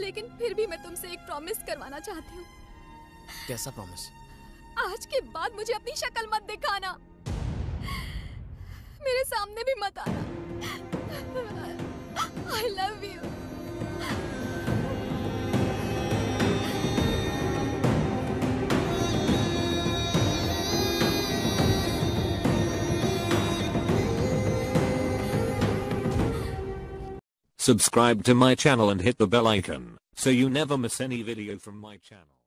लेकिन फिर भी मैं तुमसे एक प्रॉमिस करवाना चाहती हूँ। कैसा प्रॉमिस आज के बाद मुझे अपनी शक्ल मत दिखाना। मेरे सामने भी मत आना। Subscribe to my channel and hit the bell icon so you never miss any video from my channel.